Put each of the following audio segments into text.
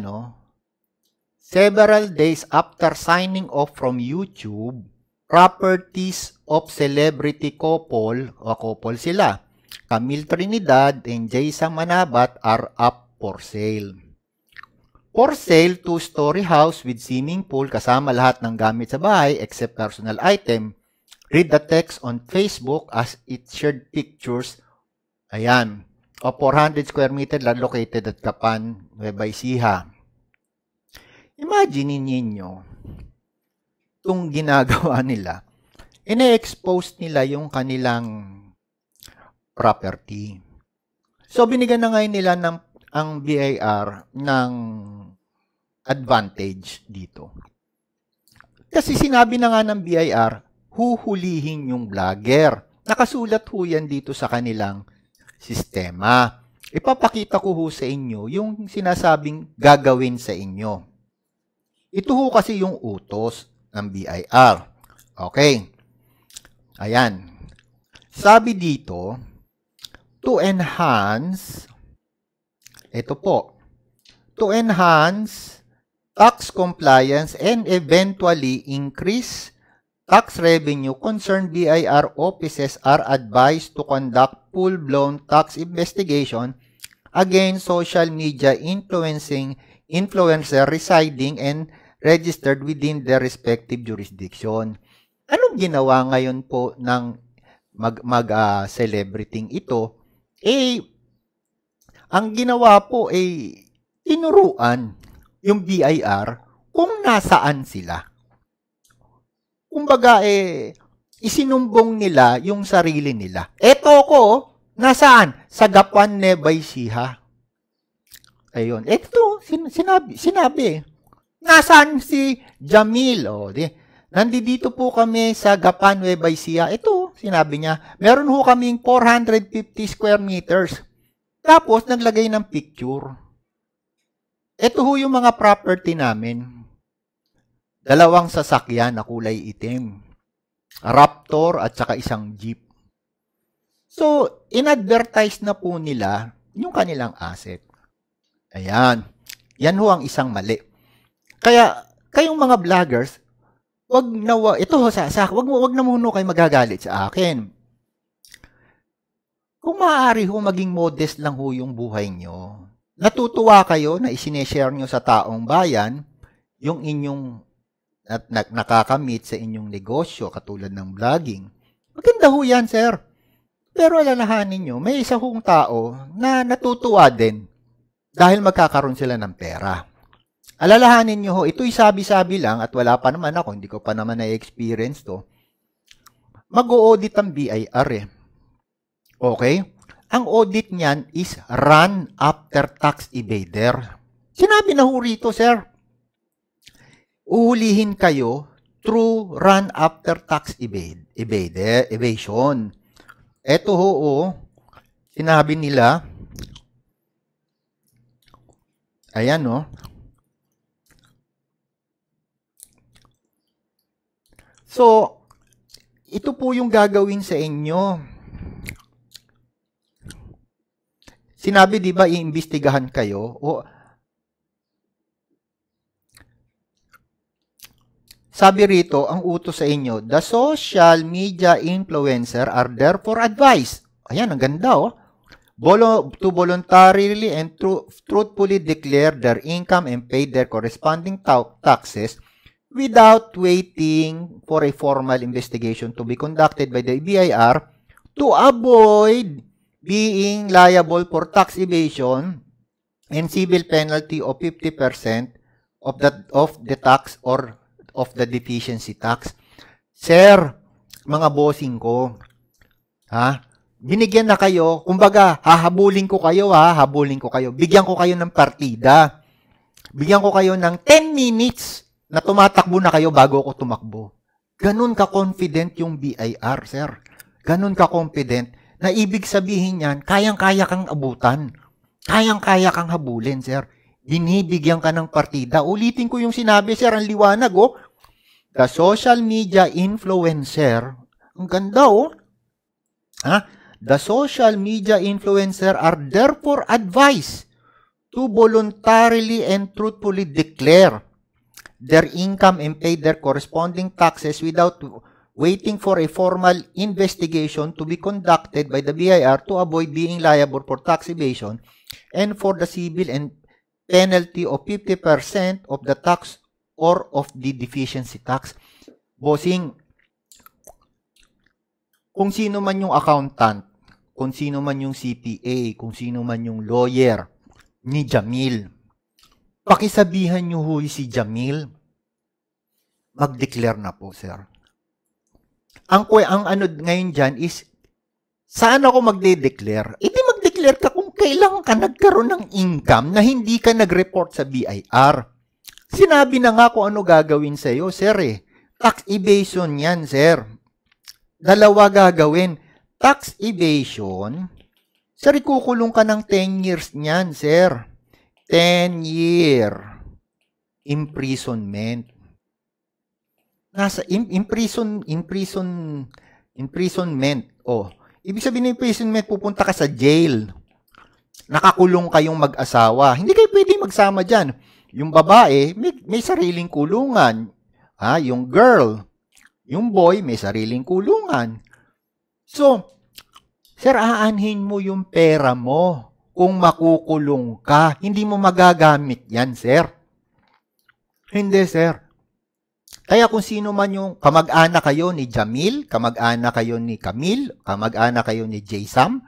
ano, several days after signing off from YouTube, properties of celebrity couple, o couple sila, Camille Trinidad and Jason Manabat are up for sale. For sale, two-story house with swimming pool kasama lahat ng gamit sa bahay except personal item. Read the text on Facebook as it shared pictures. Ayan. O 400 square meter located at Kapan, Nueva Ecija. Imagine ninyo itong ginagawa nila. Ine-expose nila yung kanilang property. So, binigyan na ngayon nila ng ang BIR ng advantage dito. Kasi sinabi na nga ng BIR, huhulihin yung vlogger. Nakasulat ho yan dito sa kanilang sistema. Ipapakita ko ho sa inyo yung sinasabing gagawin sa inyo. Ito ho kasi yung utos ng BIR. Okay. Ayan. Sabi dito, to enhance, ito po, to enhance tax compliance, and eventually increase tax revenue, concerned BIR offices are advised to conduct full-blown tax investigation against social media influencing influencer residing and registered within their respective jurisdiction. Anong ginawa ngayon po ng mag, mag uh, celebrity ito? Eh, ang ginawa po ay eh, tinuruan yung BIR kung nasaan sila. Kumbaga, eh, isinumbong nila yung sarili nila. Eto ko, nasaan? Sa Gapan Nebay Siha. Ayun. Ito, sin- sinabi, sinabi. Nasaan si Jamil? O, di, nandito po kami sa Gapan Nueva Ecija. Ito, sinabi niya, meron ho kaming 450 square meters. Tapos, naglagay ng picture. Ito ho yung mga property namin. Dalawang sasakyan na kulay itim. Raptor at saka isang jeep. So, inadvertise na po nila yung kanilang asset. Ayan. Yan ho ang isang mali. Kaya, kayong mga vloggers, wag na, ito ho, sa, sa, wag, wag na muna kayo magagalit sa akin. Kung maaari ho, maging modest lang ho yung buhay nyo natutuwa kayo na isineshare nyo sa taong bayan yung inyong at na, nakakamit sa inyong negosyo katulad ng vlogging. Maganda ho yan, sir. Pero alalahanin nyo, may isa hong tao na natutuwa din dahil magkakaroon sila ng pera. Alalahanin nyo ho, ito'y sabi-sabi lang at wala pa naman ako, hindi ko pa naman na-experience to. Mag-audit ang BIR eh. Okay? Ang audit niyan is run after tax evader. Sinabi na ho rito, sir. Uhulihin kayo through run after tax evade, evade, evasion. Ito ho, oh, sinabi nila, ayan, no, oh. So, ito po yung gagawin sa inyo. Sinabi 'di ba iimbestigahan kayo o Sabi rito, ang utos sa inyo, the social media influencer are therefore advised. Ayan, ang ganda oh. Bolo, to voluntarily and tru- truthfully declare their income and pay their corresponding ta- taxes without waiting for a formal investigation to be conducted by the BIR to avoid being liable for tax evasion and civil penalty of 50% of the of the tax or of the deficiency tax. Sir, mga bossing ko, ha? Binigyan na kayo, kumbaga, hahabulin ko kayo ha, habulin ko kayo. Bigyan ko kayo ng partida. Bigyan ko kayo ng 10 minutes na tumatakbo na kayo bago ako tumakbo. Ganun ka-confident yung BIR, sir. Ganun ka-confident na ibig sabihin niyan, kayang-kaya kang abutan. Kayang-kaya kang habulin, sir. Binibigyan ka ng partida. Ulitin ko yung sinabi, sir, ang liwanag, oh. The social media influencer, ang ganda, oh. Ha? The social media influencer are therefore advised to voluntarily and truthfully declare their income and pay their corresponding taxes without waiting for a formal investigation to be conducted by the BIR to avoid being liable for tax evasion and for the civil and penalty of 50% of the tax or of the deficiency tax. Bossing, kung sino man yung accountant, kung sino man yung CPA, kung sino man yung lawyer ni Jamil, pakisabihan nyo huy si Jamil, mag-declare na po, sir. Ang, ang ano ngayon dyan is, saan ako magde-declare? Hindi e mag-declare ka kung kailan ka nagkaroon ng income na hindi ka nag-report sa BIR. Sinabi na nga kung ano gagawin sa iyo, sir eh. Tax evasion yan, sir. Dalawa gagawin. Tax evasion, sir, ikukulong ka ng 10 years niyan, sir. 10 year imprisonment. Nasa in, imprison, imprison, imprisonment. Oh, ibig sabihin ng imprisonment, pupunta ka sa jail. Nakakulong kayong mag-asawa. Hindi kayo pwede magsama dyan. Yung babae, may, may sariling kulungan. Ha? Yung girl, yung boy, may sariling kulungan. So, sir, aanhin mo yung pera mo kung makukulong ka. Hindi mo magagamit yan, sir. Hindi, sir. Kaya kung sino man yung kamag-anak kayo ni Jamil, kamag-anak kayo ni Camille, kamag-anak kayo ni Jaysam,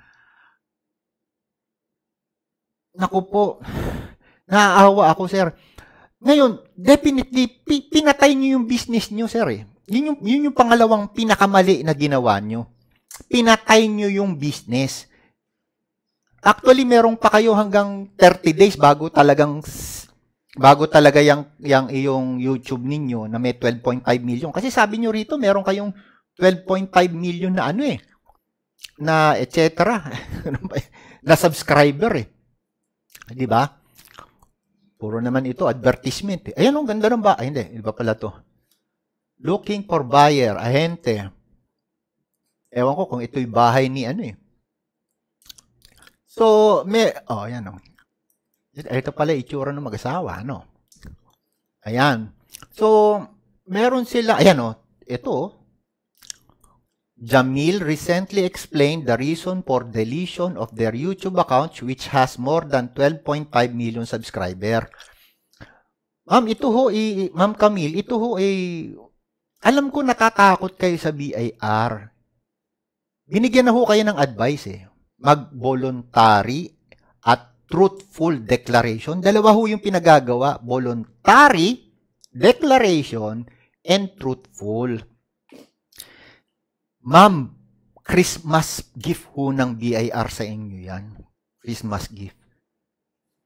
naku po, naaawa ako, sir. Ngayon, definitely, pinatay niyo yung business niyo, sir. Eh. Yun, yung, yun yung pangalawang pinakamali na ginawa niyo. Pinatay niyo yung business. Actually, meron pa kayo hanggang 30 days bago talagang bago talaga yung, yung iyong YouTube ninyo na may 12.5 million. Kasi sabi nyo rito, meron kayong 12.5 million na ano eh, na et cetera, na subscriber eh. Di ba? Puro naman ito, advertisement eh. Ayan, ang ganda ng ba? Ay, hindi, iba pala to. Looking for buyer, ahente. Ewan ko kung ito'y bahay ni ano eh, So, may, oh, ayan oh. Ito pala itsura ng mag-asawa, no? Ayan. So, meron sila, ayan oh, ito. Jamil recently explained the reason for deletion of their YouTube account which has more than 12.5 million subscriber. Ma'am, ito ho, i, Ma'am Camille, ito ho, eh, alam ko natatakot kayo sa BIR. Binigyan na ho kayo ng advice eh mag-voluntary at truthful declaration. Dalawa ho yung pinagagawa, voluntary declaration and truthful. Ma'am, Christmas gift ho ng BIR sa inyo yan. Christmas gift.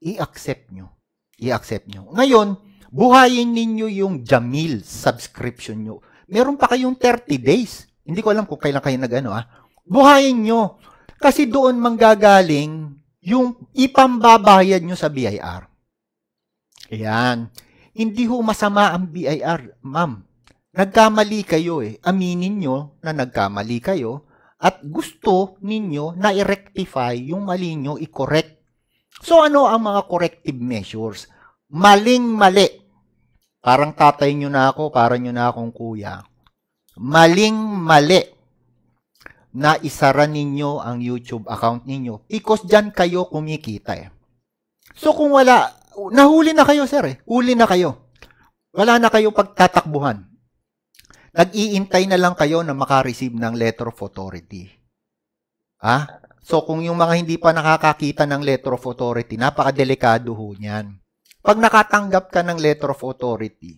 I-accept nyo. I-accept nyo. Ngayon, buhayin ninyo yung Jamil subscription nyo. Meron pa kayong 30 days. Hindi ko alam kung kailan kayo nag-ano ah. Buhayin nyo. Kasi doon manggagaling yung ipambabayad nyo sa BIR. Ayan. Hindi ho masama ang BIR, ma'am. Nagkamali kayo eh. Aminin nyo na nagkamali kayo at gusto ninyo na i-rectify yung mali nyo, i-correct. So ano ang mga corrective measures? Maling-mali. Parang tatay nyo na ako, parang nyo na akong kuya. Maling-mali na isara ninyo ang YouTube account ninyo because dyan kayo kumikita eh. So kung wala, nahuli na kayo sir eh. Huli na kayo. Wala na kayo pagtatakbuhan. Nag-iintay na lang kayo na makareceive ng letter of authority. Ah? So kung yung mga hindi pa nakakakita ng letter of authority, napakadelikado ho niyan. Pag nakatanggap ka ng letter of authority,